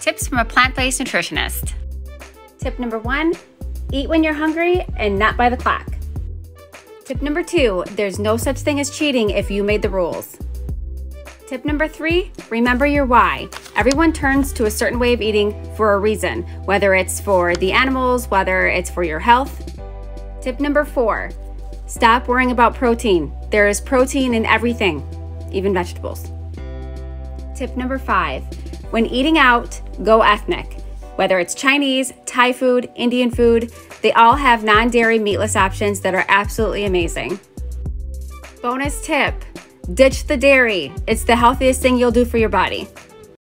Tips from a plant based nutritionist. Tip number one eat when you're hungry and not by the clock. Tip number two there's no such thing as cheating if you made the rules. Tip number three remember your why. Everyone turns to a certain way of eating for a reason, whether it's for the animals, whether it's for your health. Tip number four stop worrying about protein. There is protein in everything, even vegetables. Tip number five when eating out, go ethnic. Whether it's Chinese, Thai food, Indian food, they all have non dairy meatless options that are absolutely amazing. Bonus tip Ditch the dairy. It's the healthiest thing you'll do for your body.